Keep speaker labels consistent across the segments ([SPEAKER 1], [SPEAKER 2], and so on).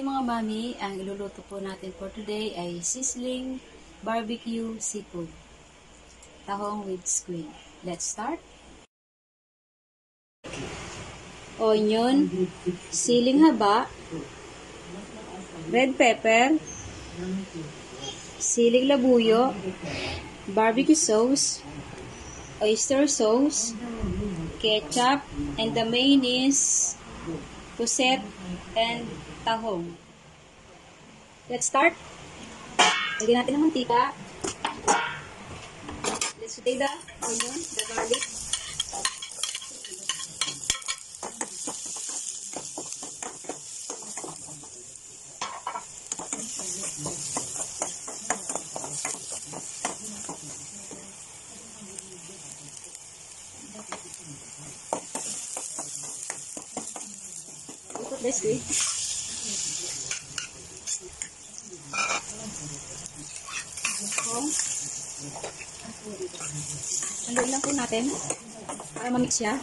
[SPEAKER 1] Mami, ang iluluto po natin for today ay sizzling barbecue seafood. Tahong with squid. Let's start. Onion, siling haba, red pepper, siling labuyo, barbecue sauce, oyster sauce, ketchup, and the main is puset and tahong. Let's start. Lagyan natin ng mantika. Let's saute the onion, the garlic. We put the squid. Tahong. Haluin lang po natin para mamix siya.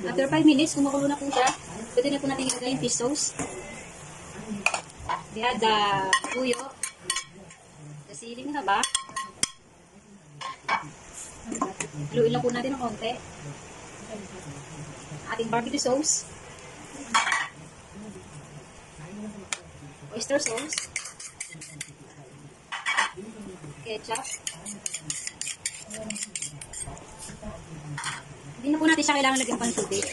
[SPEAKER 1] After 5 minutes, kumukulo na po siya. Pwede na po natin ilagay yung fish sauce. We add the buyo, the siling haba. Haluin lang po natin ng konti. Ating barbecue sauce. Oyster sauce. Ketchup. Hindi na po natin siya kailangan lagyan pang tubig.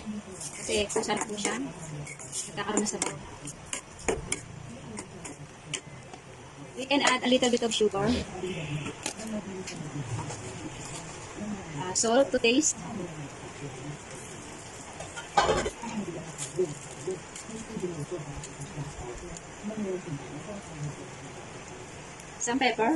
[SPEAKER 1] Kasi kusa na po siya. Kakaroon na sabaw. We can add a little bit of sugar. Uh, salt to taste. Some pepper.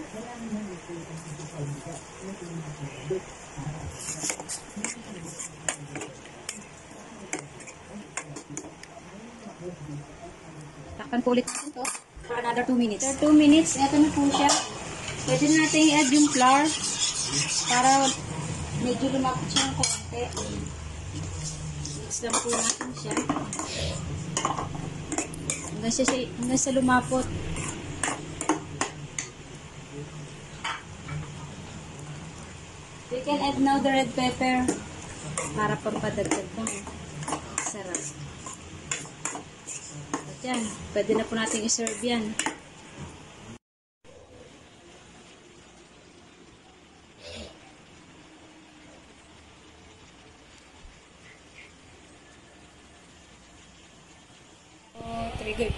[SPEAKER 1] Takpan po ulit natin to for another 2 minutes. After 2 minutes, eto na po siya. Pwede na natin i-add yung flour para medyo lumapot siya ng konti. Mix lang po natin siya. Hanggang sa, hanggang sa lumapot. We can add now the red pepper para pampadagdag ng sarap. At yan, pwede na po natin iserve yan. Oh, trigger.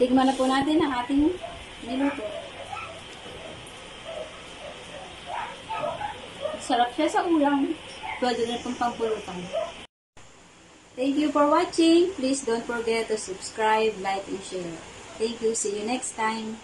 [SPEAKER 1] Tigman na po natin ang ating niluto. Sarap siya sa ulam. Pwede na pong pampulutan. Thank you for watching. Please don't forget to subscribe, like, and share. Thank you. See you next time.